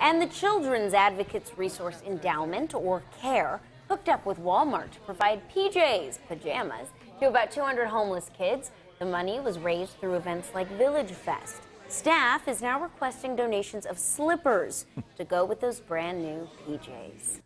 And the Children's Advocates Resource Endowment, or CARE, hooked up with Walmart to provide PJs, pajamas, to about 200 homeless kids. The money was raised through events like Village Fest. Staff is now requesting donations of slippers to go with those brand new PJs.